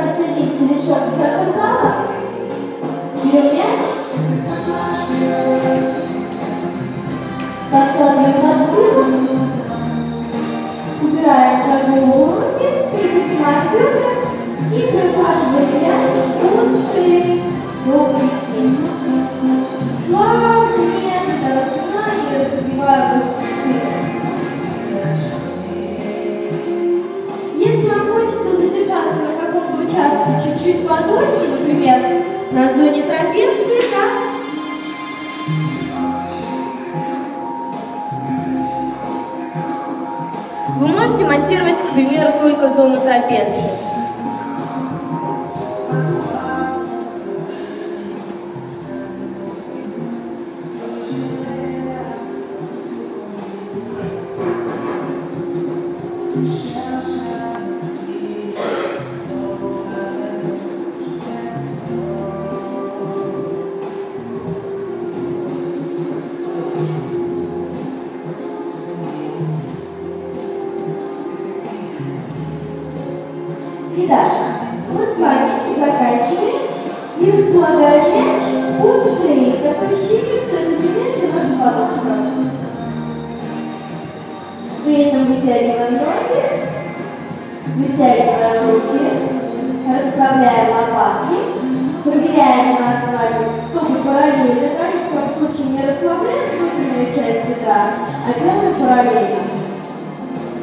service in its new вытягиваем руки, расправляем лопатки, проверяем у нас с вами стопы параллельно, да, ни в коем случае не расслабляем внутреннюю часть бедра, а делаем параллельно.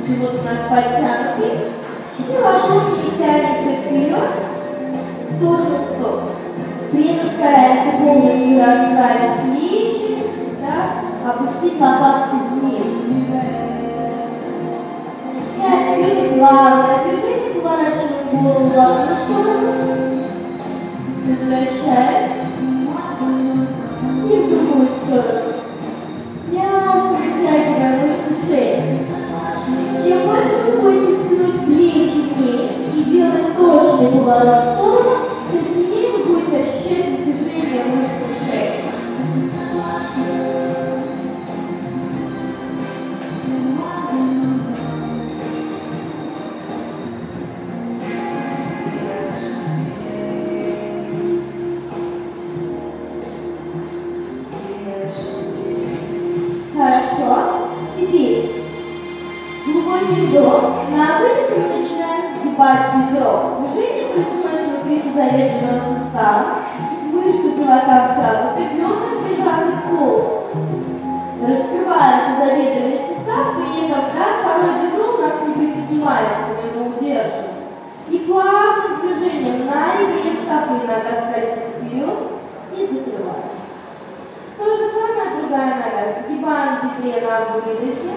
Живот у нас подтянутый, и ладошки тянется вперед, в сторону стоп. При этом стараемся полностью расправить плечи, да, опустить лопатки вниз. Отсюда плавное движение, поворачиваем голову в одну сторону, возвращаем и. Мягко вытягиваем мышцы шеи. Чем больше вы будете тянуть плечи вниз и делать точный поворот другая нога. Сгибаем бедре на выдохе,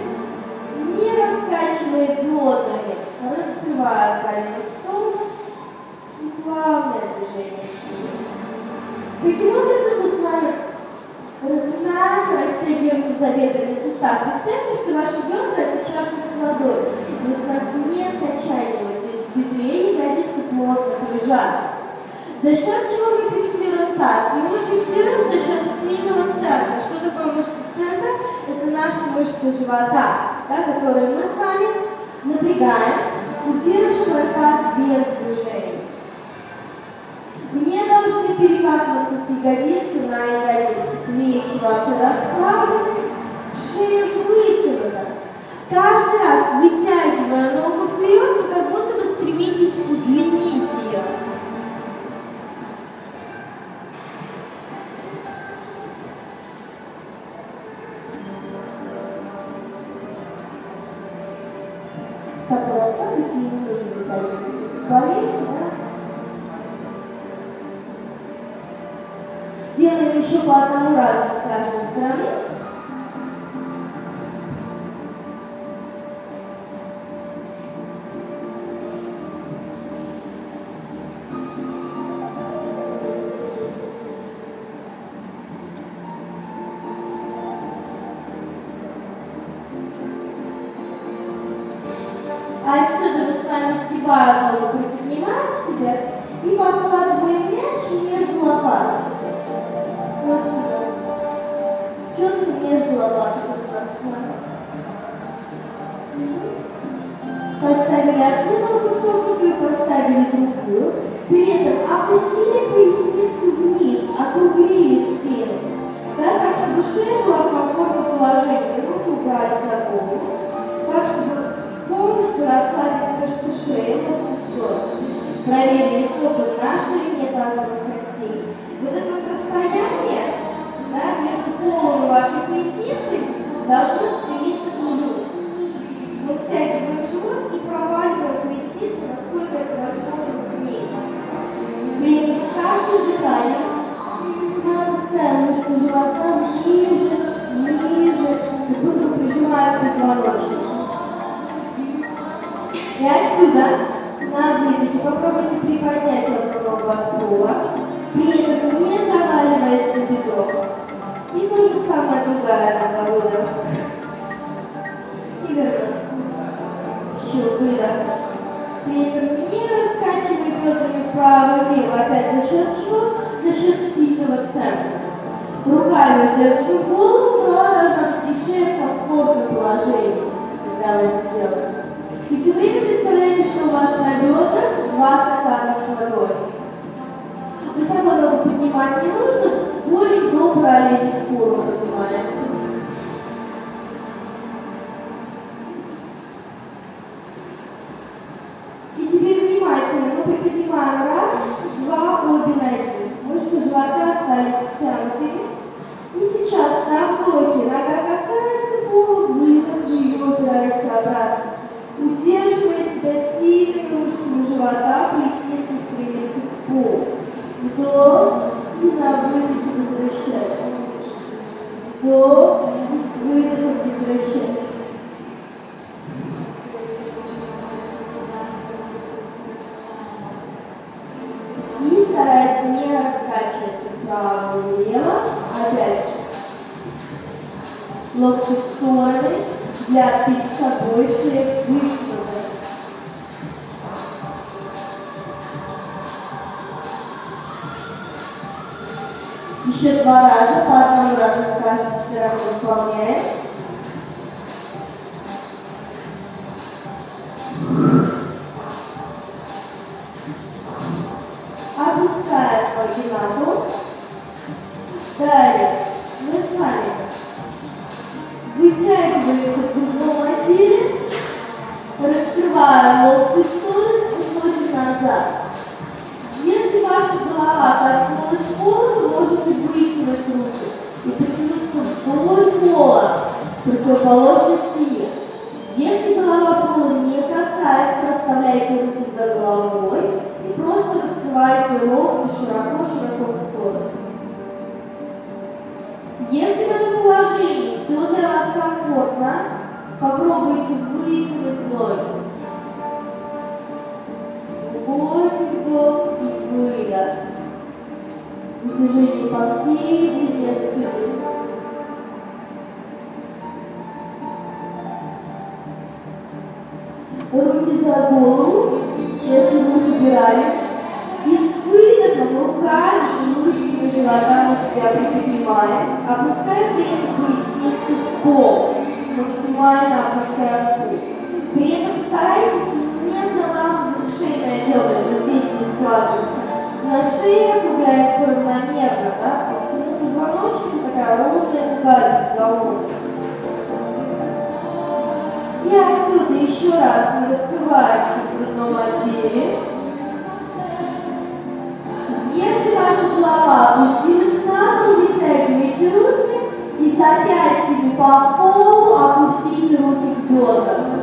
не раскачивая бедрами, раскрывая колено в сторону и плавное движение. Таким образом мы с вами разминаем, растягиваем тазобедренный сустав. Представьте, что ваши бедра это чаша с водой. И вот у нас нет качания вот здесь в бедре, ягодицы плотно прижаты. За счет чего мы фиксируем таз? Мы фиксируем за счет сильного центра. Что такое мышца центра? Это наши мышцы живота, да, которые мы с вами напрягаем, удерживая таз без движения. Не должны перекатываться ягодицы на ягодицы. Плечи ваши расправлены, шея вытянута. Каждый раз, вытягивая ногу вперед, вы как будто Делаем еще по Я думаю, что вы поставили трубку, при этом опустите. Если в этом положении все для вас комфортно, попробуйте вытянуть ноги. Глубокий вдох и выдох. Утяжение по всей длине спины. Руки за голову, если вы выбирали. И с выдохом руками и мышцами живота мы себя приподнимаем. Опуская при этом поясницу в пол, максимально опуская в пол. При этом старайтесь не заламывать шейное бедро, вот здесь не складывается. На шее округляется равномерно, да, по всему позвоночнику такая ровная дуга без залога. И отсюда еще раз мы раскрываемся в грудном отделе. Если ваша голова тебе по полу опустить руки к бедрам.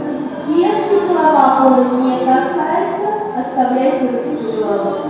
Если голова пола не касается, оставляйте руки в.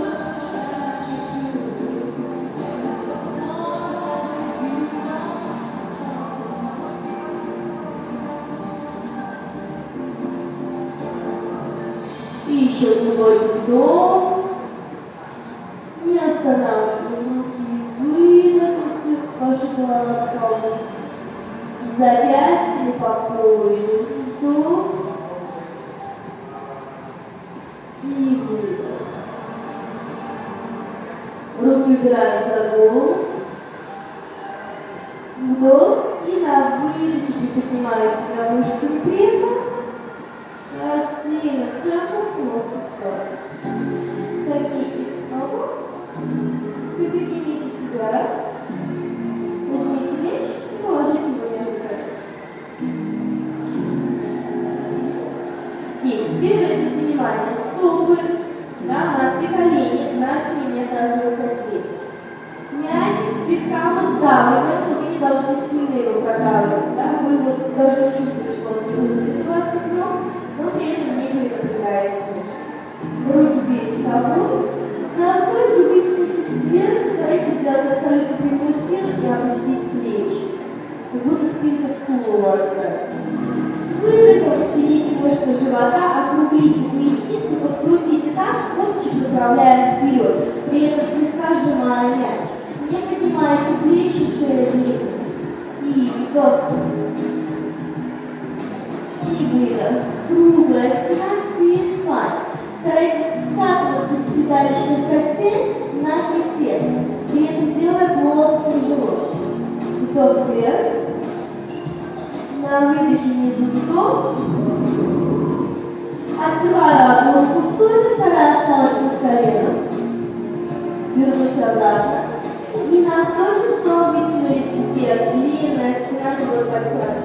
Снова вытянулись вверх. Длинная спина, живот подтянут.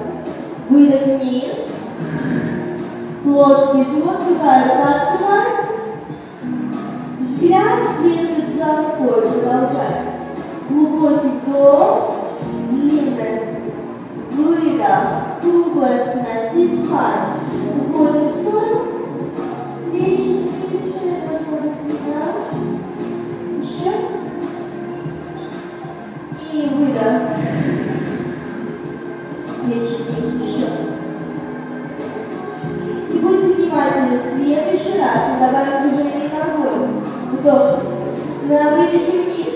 Выдох вниз. Плоский живот, рука открывается. Взгляд следует за рукой. Продолжаем. Глубокий вдох. Длинная спина. Выдох. Круглая спина. Сиспай. Уходим в сторону. Раз добавим движение ногой. Вдох. На выдохе вниз.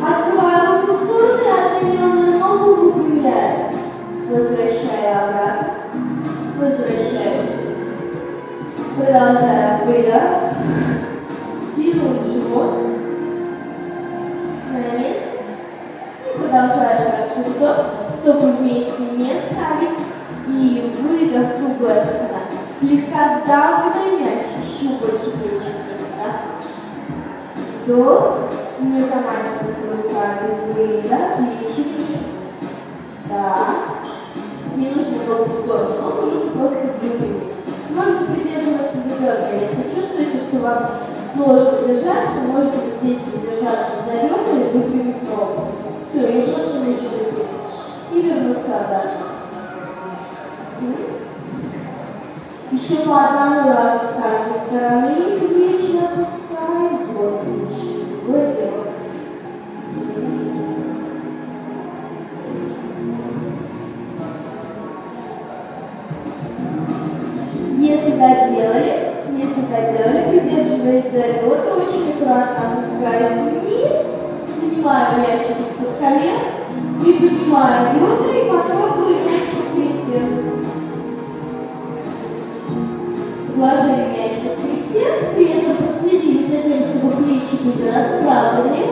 Открываю руку в сторону отдаленную ногу выпрямляю. Возвращаю обратно. Возвращаюсь. Продолжаем выдох. Тянуть живот. На место. И продолжаем также вдох. Стопы вместе не ставить. И выдох, круглая спина. Слегка. Еще больше вниз. Да? Вдох. Не заманивайте руками. Выдох. Плечи вниз. Да. Не нужно ногу в сторону, ногу нужно просто выпрямить. Можете придерживаться за. Если чувствуете, что вам сложно держаться, можете здесь держаться за бедра и выпрямить ногу. Все, я просто нужно выпрямить. И вернуться обратно. Еще по одному разу с каждой стороны плечи опускаем. Вот. Вот дело. Если доделали, если доделали, придерживаясь за бедра, очень аккуратно опускаясь вниз, поднимаем мячик из-под колен, приподнимаем бедра и потрогиваем Вложили мячик в крестец, при этом проследили за тем, чтобы плечи были расправлены,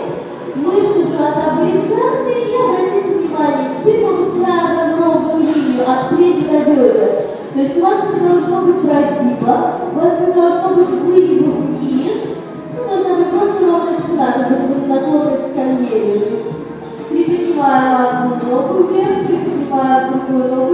мышцы живота были втянуты, и обратите внимание, теперь мы выстраиваем ровную линию от плеч до бедер. То есть у вас не должно быть прогиба, у вас не должно быть выгиба вниз, ну, должна быть просто ровная спина, будто вы на плоской скамье лежите. Приподнимаем одну ногу вверх, приподнимаем другую ногу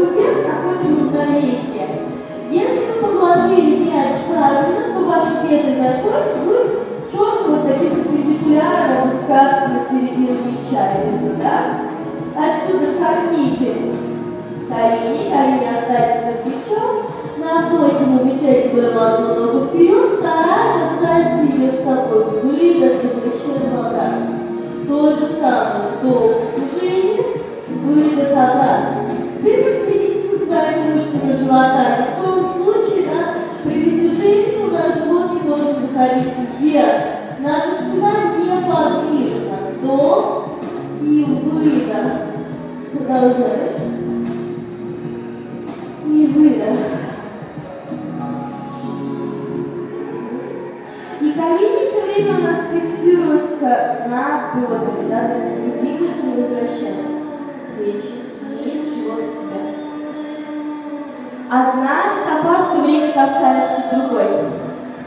кость будет четко вот таким перпендикулярно опускаться на середину мяча. Да? Отсюда согните колени, колени остались над плечом. На вдохе мы вытягиваем одну ногу вперед, вторая касается ее стопой. Выдох, заключаем обратно. То же самое, вдох, движение, выдох обратно. Теперь проследите со своими мышцами живота. Выходить вверх. Наша спина неподвижна. Вдох и выдох. Продолжаем и выдох. И колени все время у нас фиксируются на бедрами, да, то есть груди не возвращаем. Плечи вниз, живот в себя. Одна стопа все время касается другой.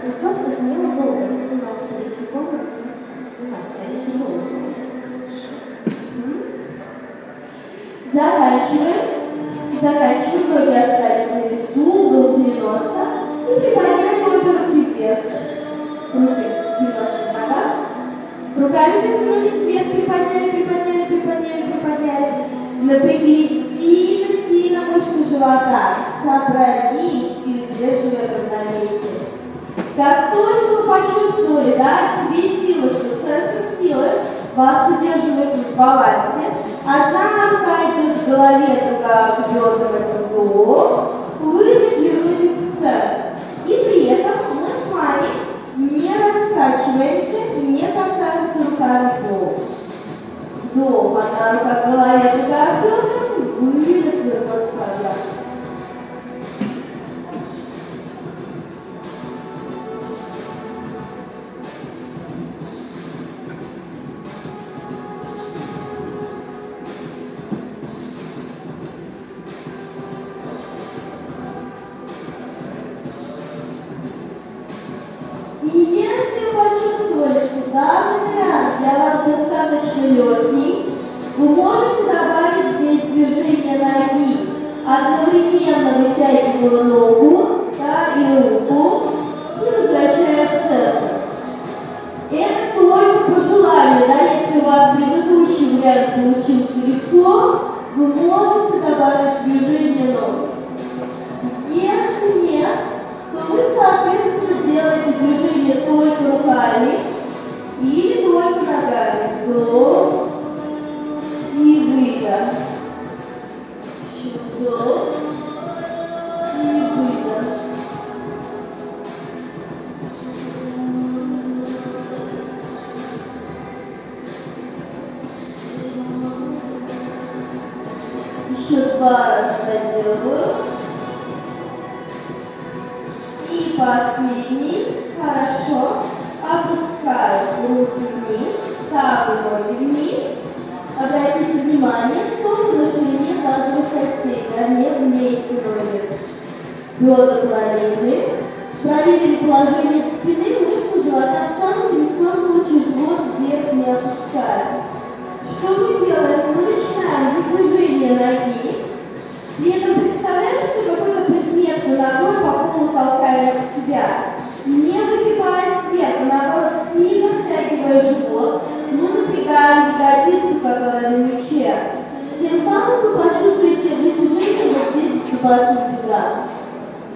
В Заканчиваем. Заканчиваем. Ноги остались на весу, угол 90. И приподняем обе руки вверх. Руки 90 ногах. Руками потянулись вверх, приподняли, приподняли, приподняли, приподняли. Напрягли сильно-сильно мышцы живота. Собрались и на месте. Как только вы почувствовали, да, себе вас удерживает в балансе. Одна рука идет в голове, такая к бедрам и голову. Вы лежите в центр. И при этом мы с вами не раскачиваемся, не касаемся руками до. До, одна рука в голове, такая к. если вы хочу столечку, да, наверно, я вас достаточно легкий. Вы можете добавить здесь движения ноги, одновременно вытягивая локоть, да и руку и возвращается. Это только по желанию, да, если у вас предыдущий вариант получился легко, вы можете добавить движение. Dani.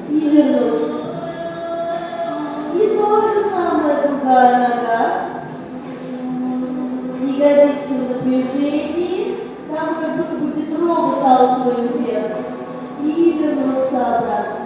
и вернулся. И то же самое другая нога. Ягодицы в напряжении, там как будто бы Петрова толкнули вверх. И вернулся обратно.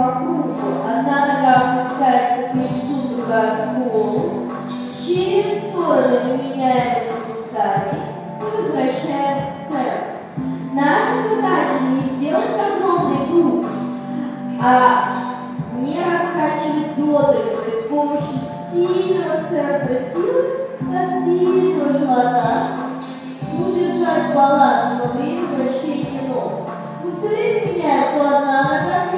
по кругу. Одна нога опускается к лицу, другая к полу. Через стороны меняем местами и возвращаем в центр. Наша задача не сделать огромный круг, а не раскачивать бедрами. То есть с помощью сильного центра силы раздельного живота и удержать баланс во время вращения ног. Мы все время меняем, то одна нога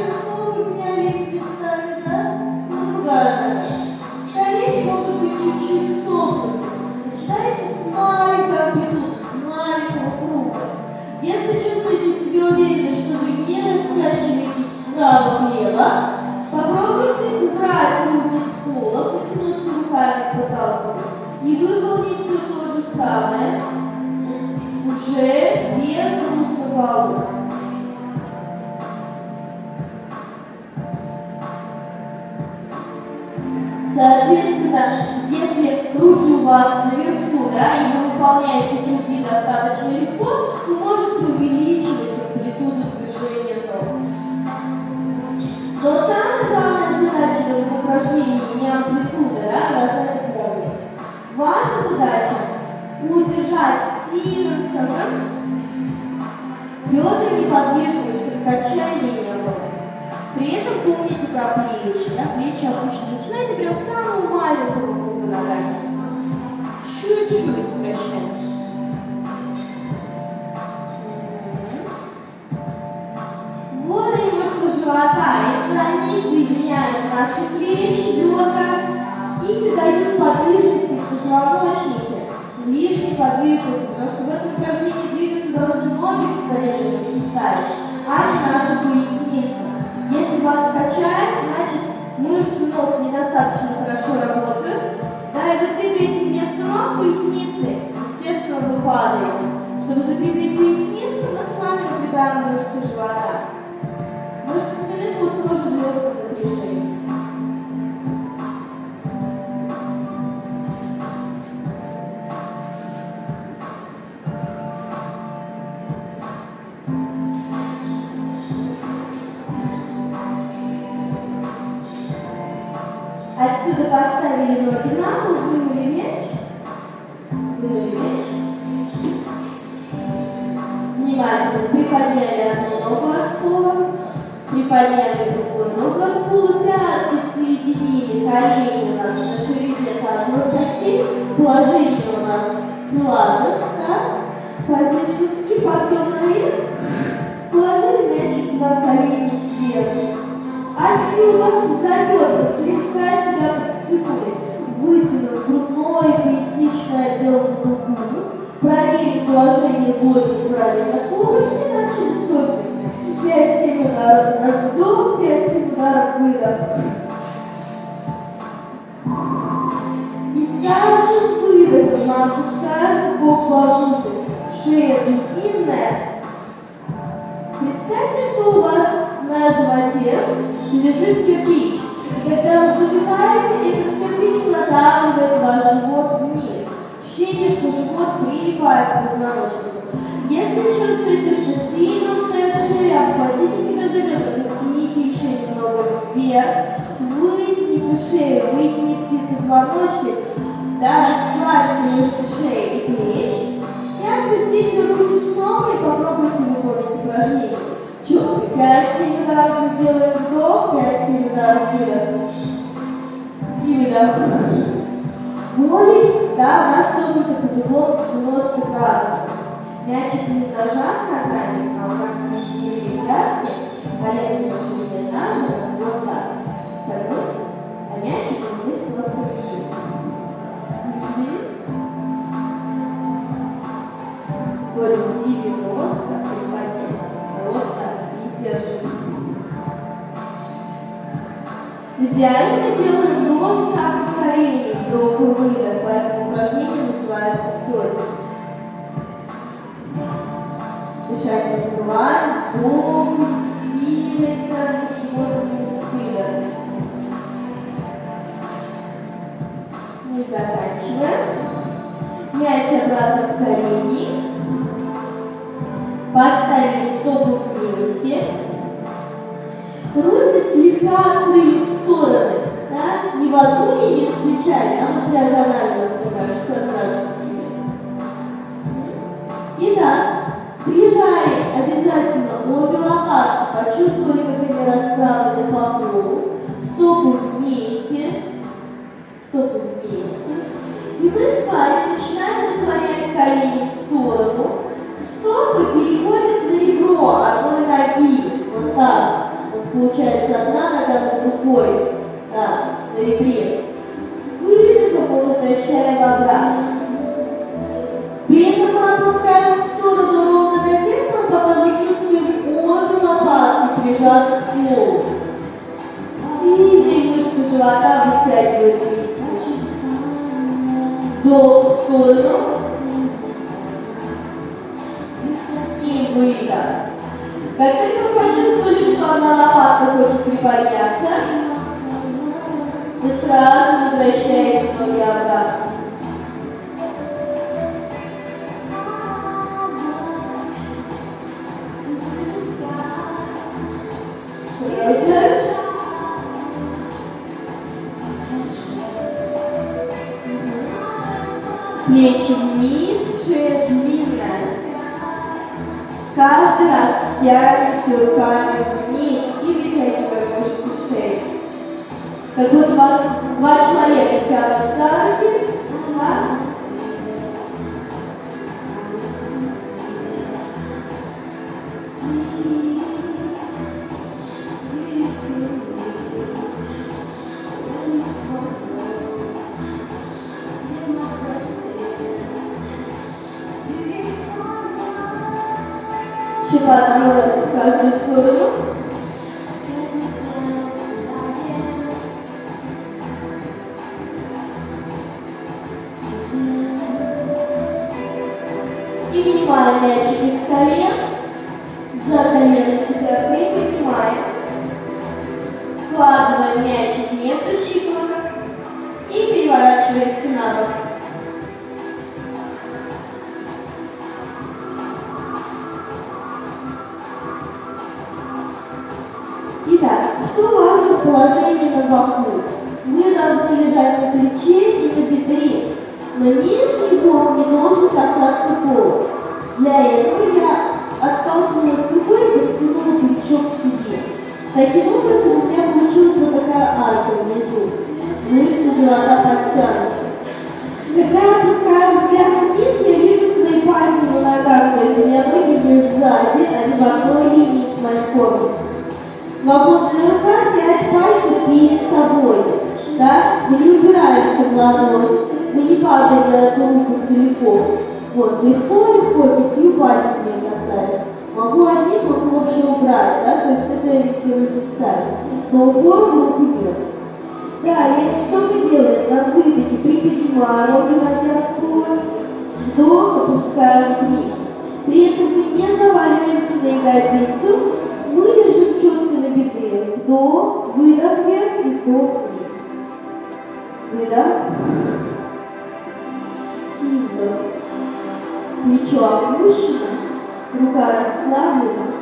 стало бело. Попробуйте убрать руки с пола, потянуться руками по потолку и выполнить все то же самое, уже без рук на полу. Соответственно, если руки у вас наверху, да, и вы выполняете круги достаточно легко, то можно задача удержать центром бедра неподвижными, чтобы качания не было. При этом помните про плечи. Да? Плечи обычно начинайте прям с самого маленького круга ногами. Чуть-чуть вращаем. Вот немножко живота. Это они соединяют наши плечи, бедра и придают подвижности в позвоночнике. Лишней подвижности, потому что в этом упражнении двигаться должны ноги в зарезанном суставе, а не наша поясница. Если вас качает, значит мышцы ног недостаточно хорошо работают. Да, и вы двигаете вместо ног поясницы, естественно, вы падаете. Чтобы закрепить поясницу, мы с вами напрягаем мышцы живота. Ударов выдох. И с каждым выдохом мы опускаем бок ложу, шея длинная. Представьте, что у вас на животе лежит кирпич. Когда вы выдыхаете, этот кирпич проталкивает ваш живот вниз. Ощущение, что живот прилипает к позвоночнику. Если чувствуете, что сильно устает вверх, вытяните шею, вытяните позвоночник, да, расслабьте мышцы шеи и плеч, и отпустите руки снова и попробуйте выполнить упражнение. Четко. 5-7 ударов мы делаем вдох, 5-7 ударов выдох. И выдох. Более, да, у нас согнуто под углом 90 градусов. Мячик не зажат ногами, а у нас соединили пятки, колено таза, вот так. Согнуть, а мячик вот здесь у вас лежит. Говорим, 90 приподняться. Вот так. И держим. В идеале мы делаем 100 повторений до выдох, поэтому упражнение называется сотня. Дышать не забываем. Вдох, заканчиваем. Мяч обратно в колени. Поставили стопы вместе. Руки слегка открыли в стороны. Да? Не в одну линию с плечами, а на если кажется, градусов. Итак, прижали обязательно обе лопатки. Почувствовали, как они расправлены по полу. Стопы вместе. Стопы вместе. И мы с вами начинаем наклонять колени в сторону. Стопы переходят на ребро одной ноги. Вот так. У нас получается одна нога над другой. Так, на ребре. С выдохом мы возвращаем обратно. При этом мы опускаем в сторону ровно до тех пор, пока мы чувствуем обе лопатки прижаты к полу. живота вытягивает вниз. Вдох в сторону. И выдох. Как только вы почувствовали, что одна лопатка хочет приподняться, вы сразу возвращаете ноги обратно. Держишь. Вниз, шея длинная. Каждый раз тянемся руками вниз и вытягиваем мышцы шеи. Как будто вас два человека тянут за руки. Да? То есть это сами. Но упор руку нет. Далее, что мы делаем? На выдохе приподнимаем пола, вдох, опускаем вниз. При этом мы не заваливаемся на ягодицу, мы лежим четко на бедре. Вдох, выдох вверх и вдох вниз. Выдох. И вдох. Плечо опущено, рука расслаблена.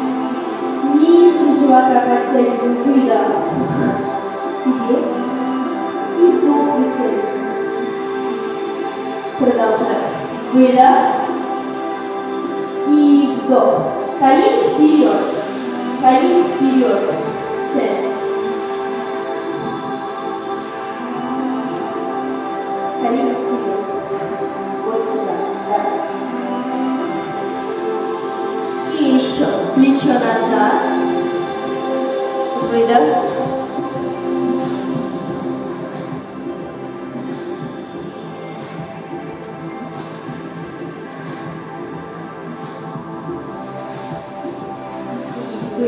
Удерживаем мяч ногами. Делаем еще два раза. Последний. И теперь будьте внимательны. Наверху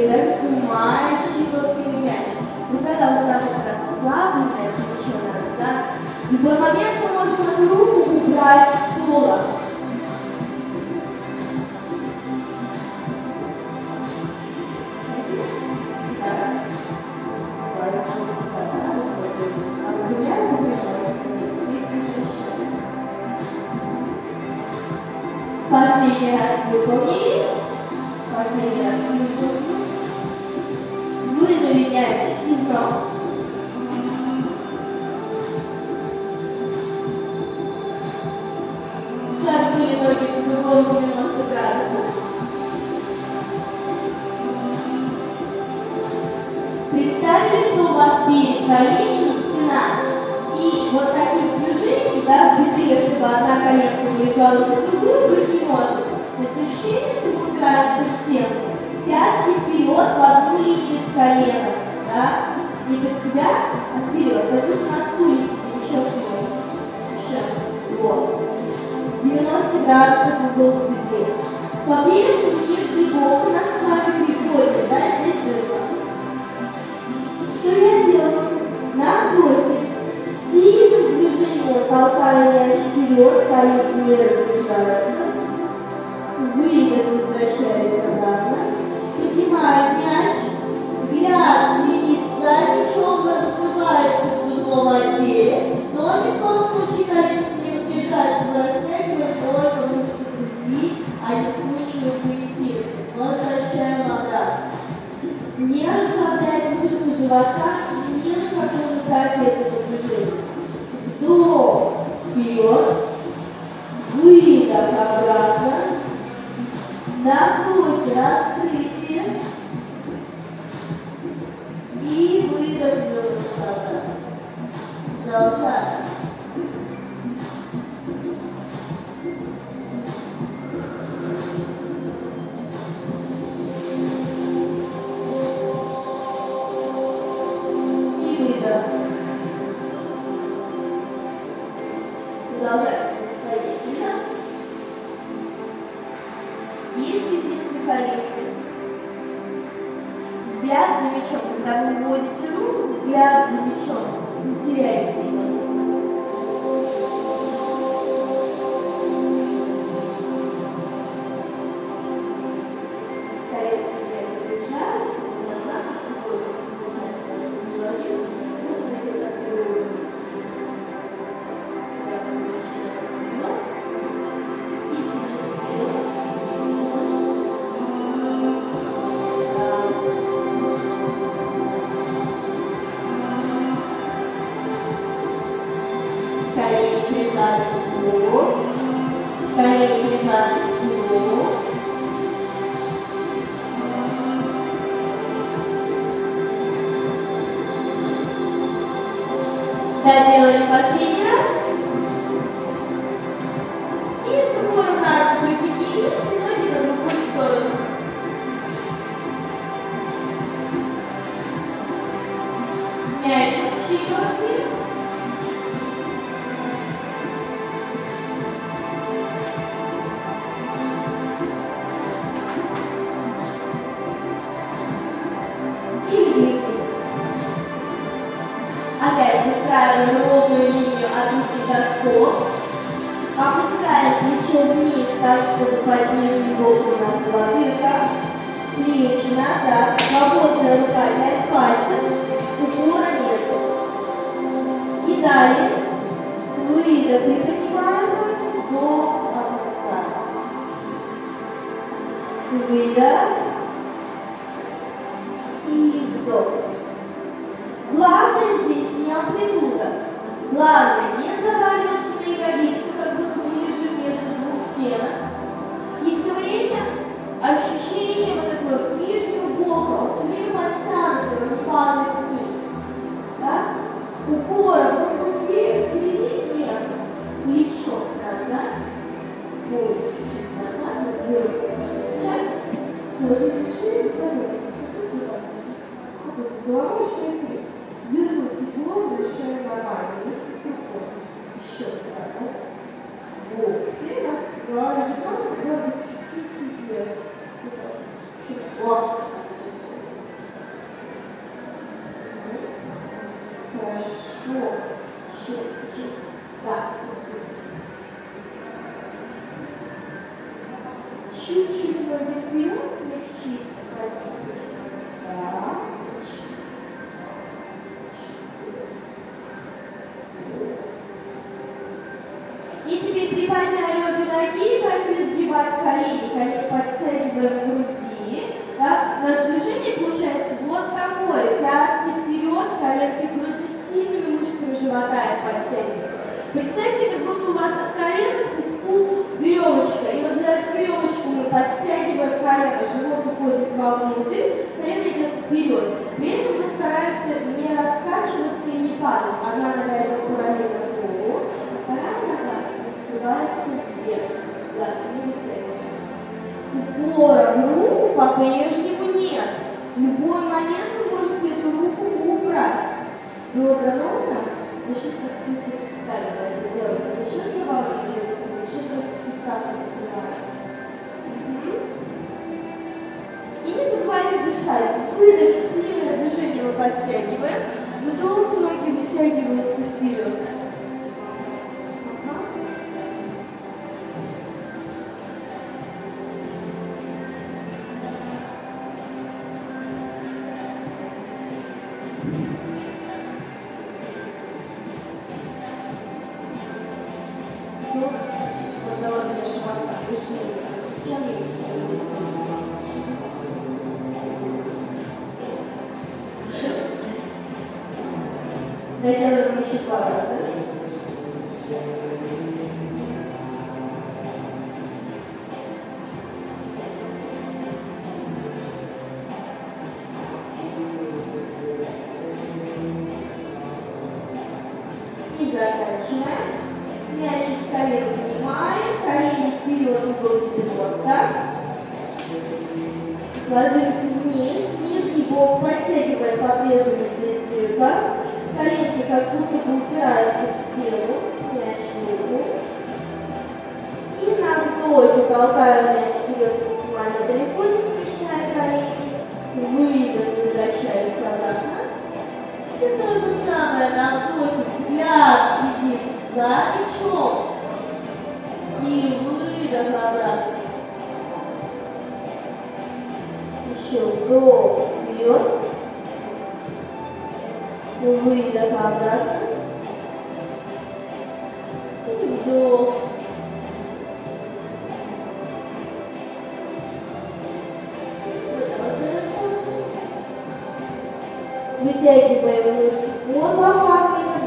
Выдох, сжимая щиколотками мяч. Рука должна быть расслабленная, плечо назад. В любой момент мы можем эту руку убрать с пола. Мышцы Колени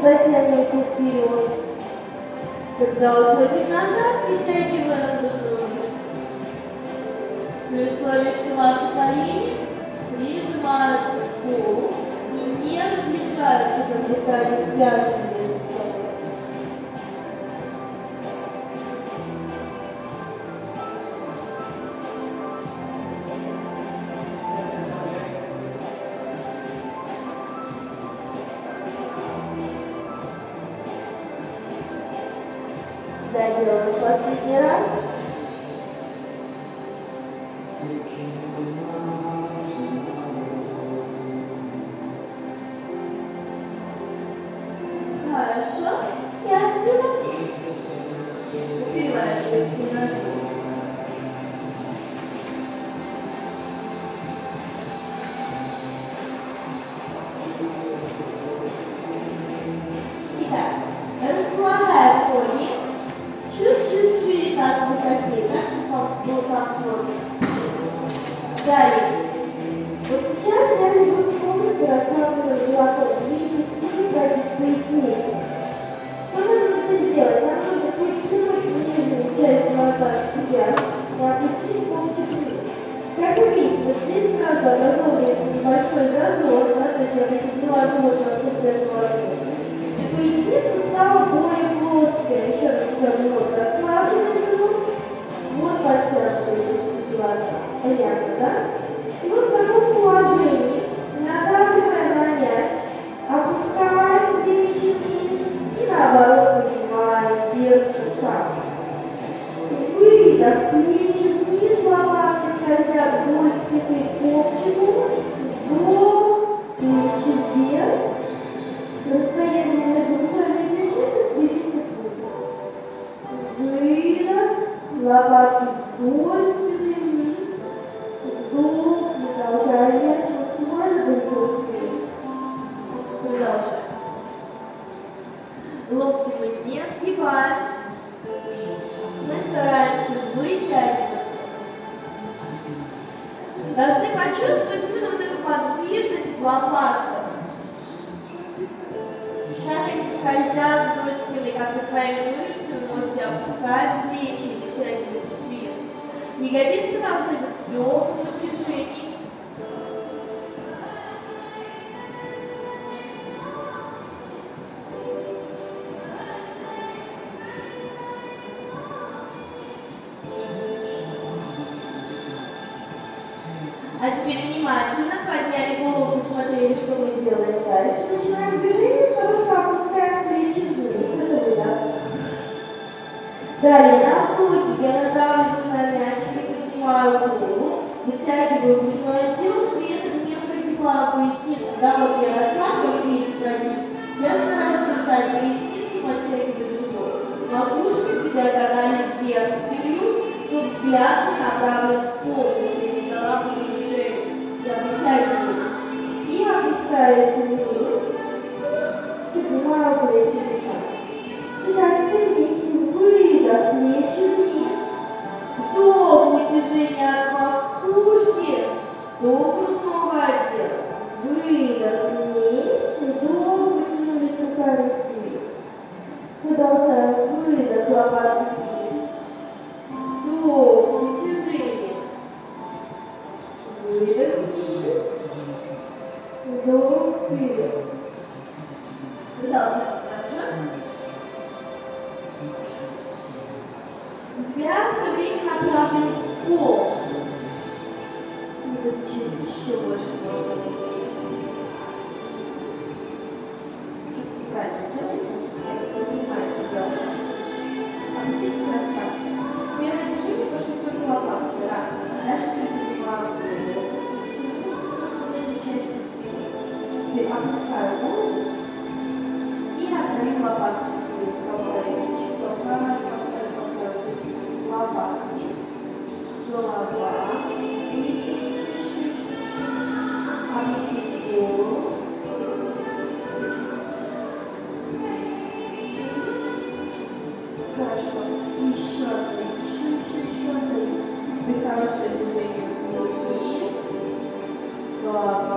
Потянемся вперед. Когда уходим назад, вытягиваем грудную мышцу. При условии, что ваши колени прижимаются к полу и не размешаются, как дыхание связаны. tá? театральных пьес стремлюсь, но взгляд направлен в полную заинтересовавшую шею. Я вытягиваюсь и опускаюсь вниз, поднимаю плечи. palavra.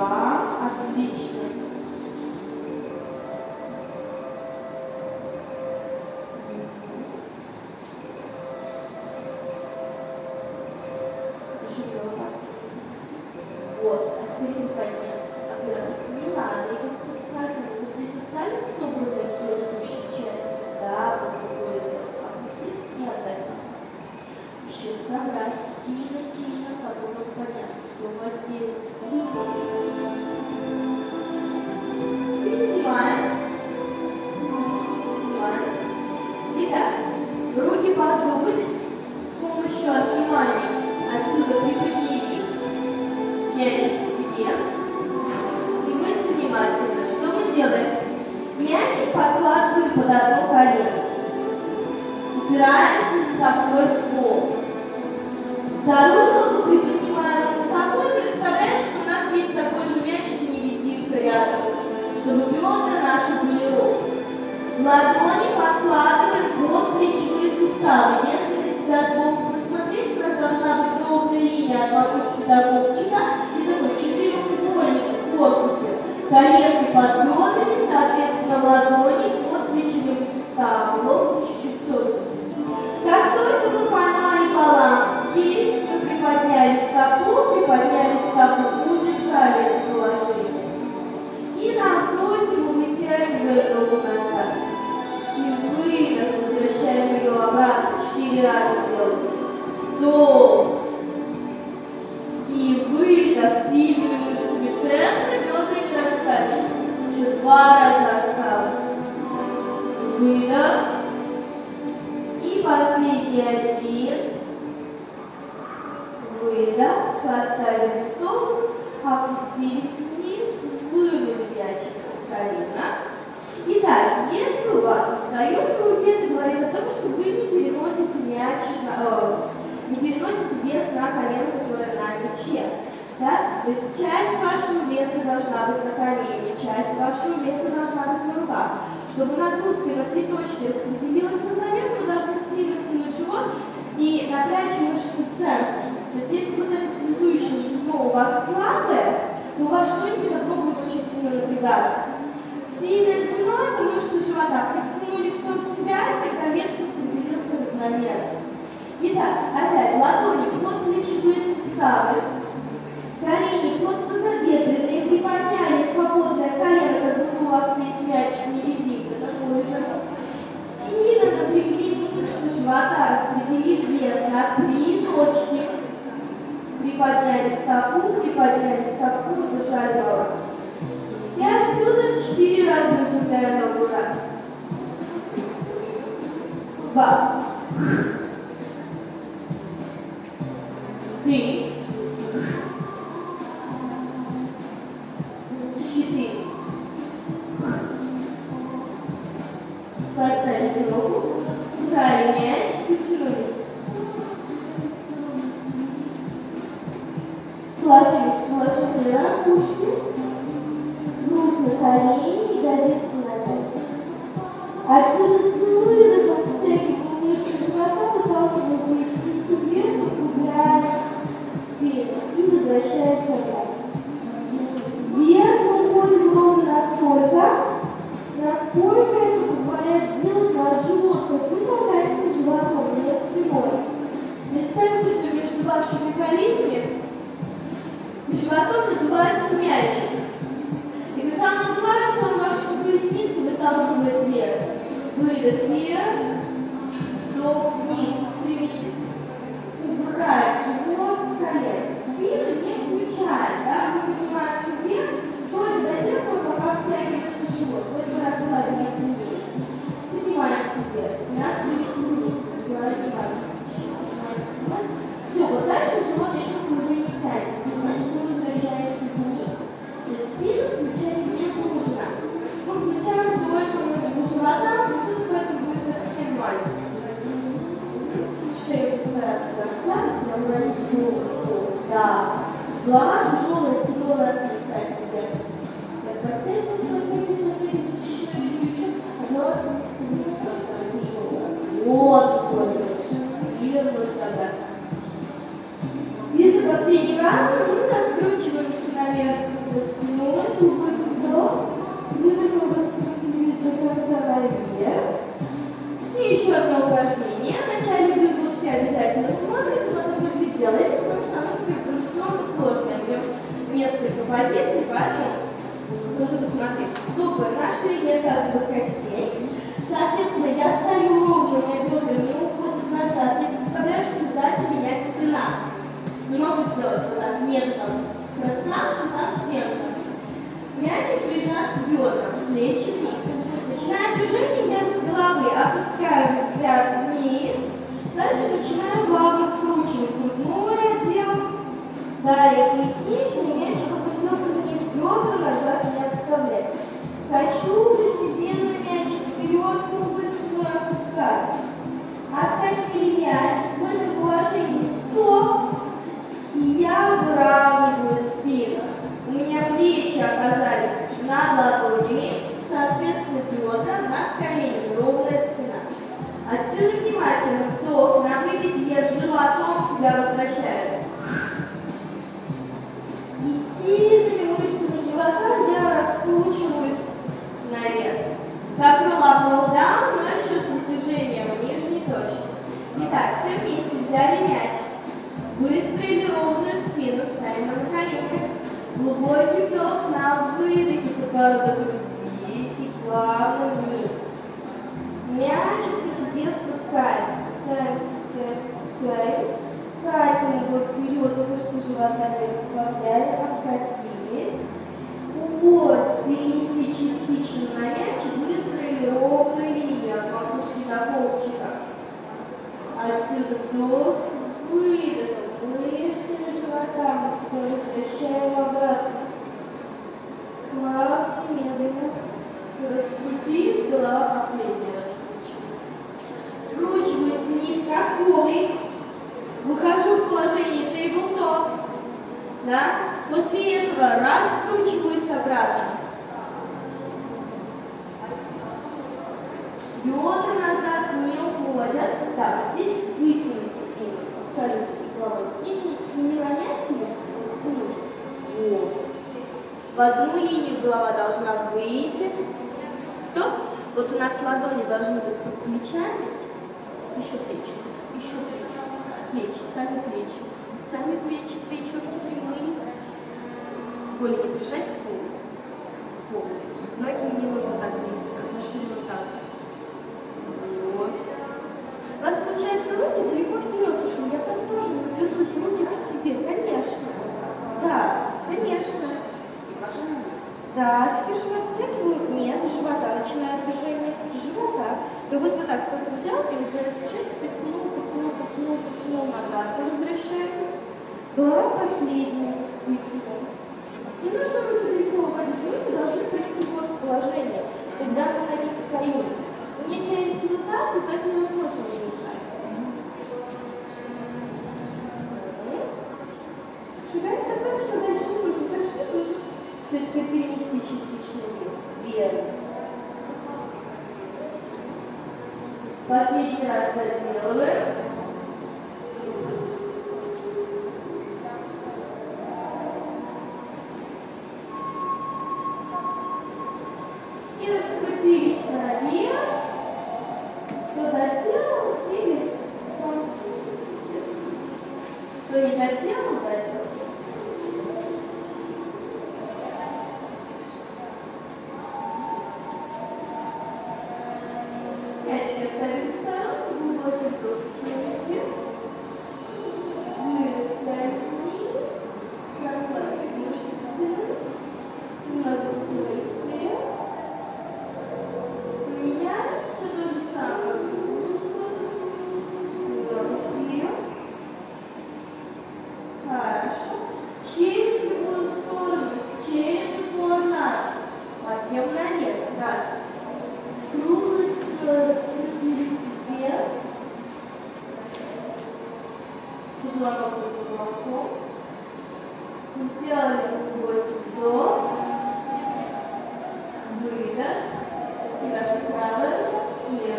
Obrigada, Deus. Pastor Cruz, Rainer, последний раз мы раскручиваемся наверх до спиной. происходит, люди должны прийти в положение, когда находить старение. Мне теряется результат, и так невозможно решать. Шагает достаточно дальше нужно, дальше нужно. Все-таки перенести частичный вес. Верно. Последний раз доделываем.